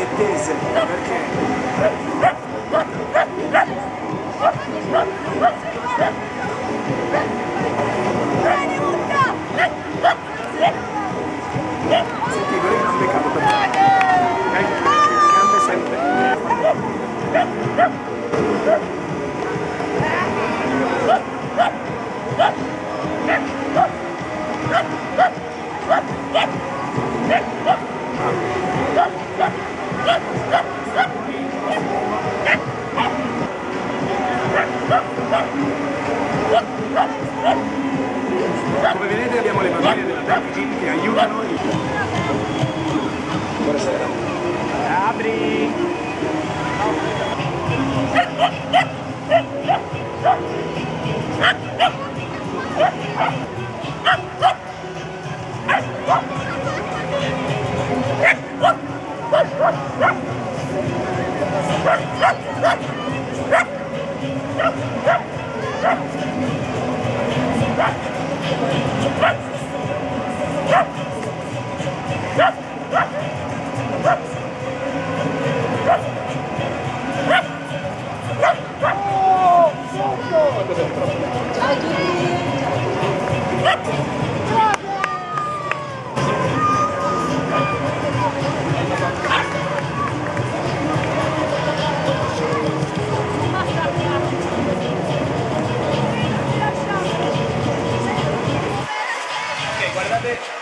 Bettese, perché? Senti, Come vedete abbiamo le bambine della Gin che aiutano il... Buonasera. Apri! Ai, que guárdate.